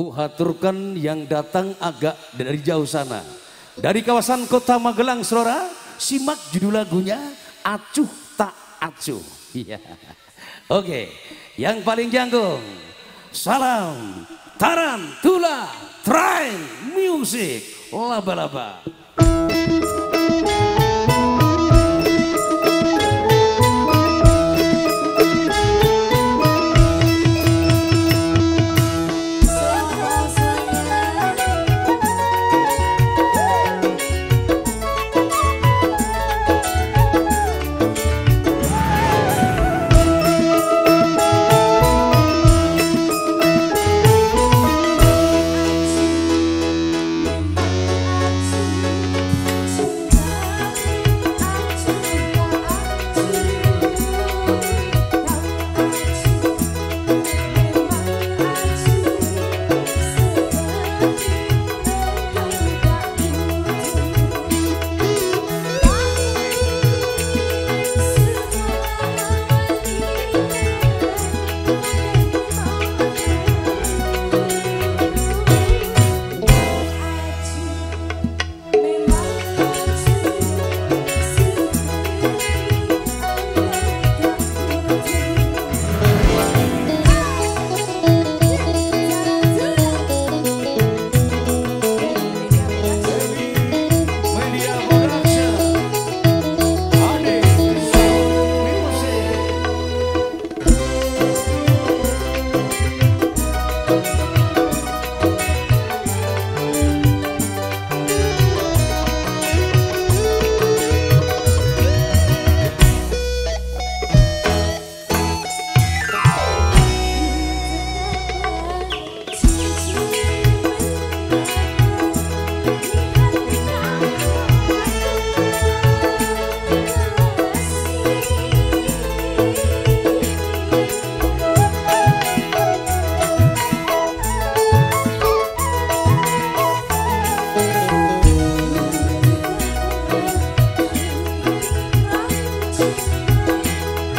Uhaturkan yang datang agak dari jauh sana. Dari kawasan kota Magelang, Saudara, simak judul lagunya Acuh Tak Acuh. Iya. Oke, yang paling janggung. Salam Tarantula Train Music Laba-laba.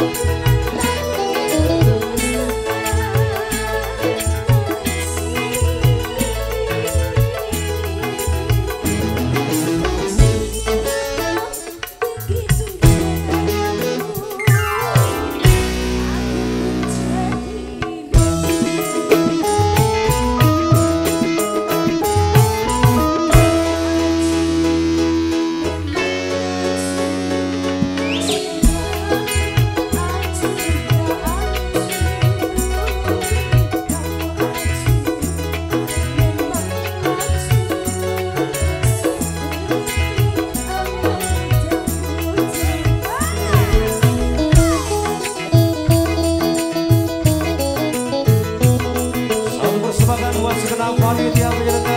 Música 我是个男，法 kenapa.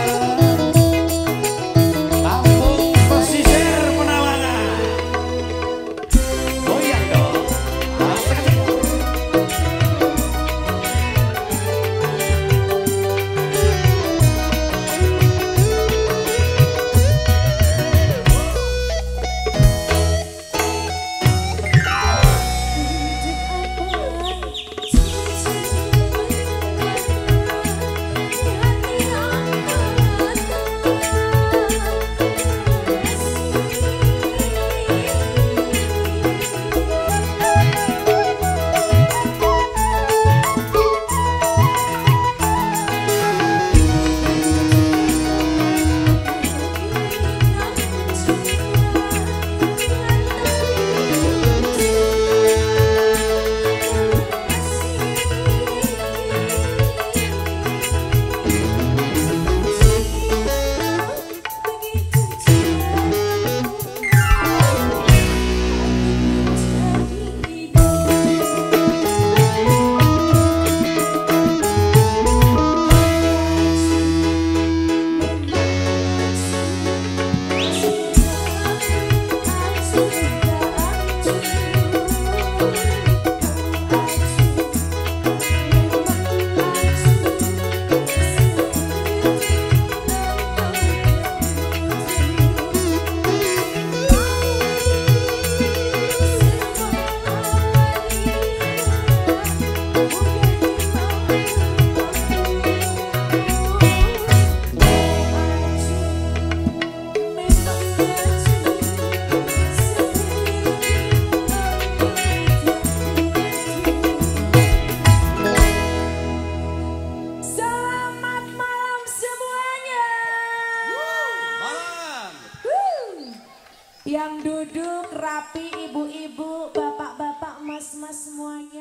Yang duduk rapi ibu-ibu, bapak-bapak, mas-mas semuanya.